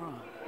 wrong.